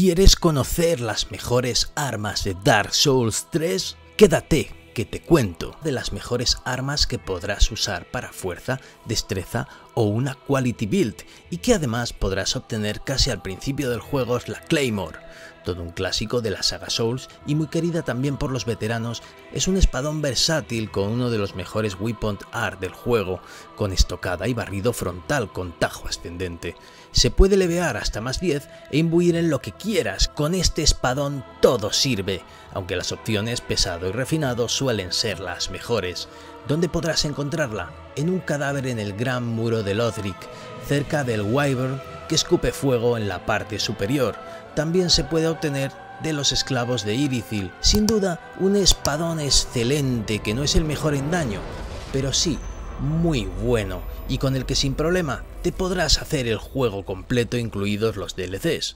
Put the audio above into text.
¿Quieres conocer las mejores armas de Dark Souls 3? Quédate que te cuento de las mejores armas que podrás usar para fuerza, destreza o una quality build y que además podrás obtener casi al principio del juego es la Claymore. Todo un clásico de la saga Souls y muy querida también por los veteranos, es un espadón versátil con uno de los mejores weapon art del juego, con estocada y barrido frontal con tajo ascendente. Se puede levear hasta más 10 e imbuir en lo que quieras, con este espadón todo sirve, aunque las opciones pesado y refinado suelen ser las mejores. ¿Dónde podrás encontrarla? En un cadáver en el gran muro de Lothric, cerca del Wyvern que escupe fuego en la parte superior. También se puede obtener de los esclavos de Irithil. Sin duda, un espadón excelente que no es el mejor en daño, pero sí muy bueno y con el que sin problema te podrás hacer el juego completo incluidos los DLCs.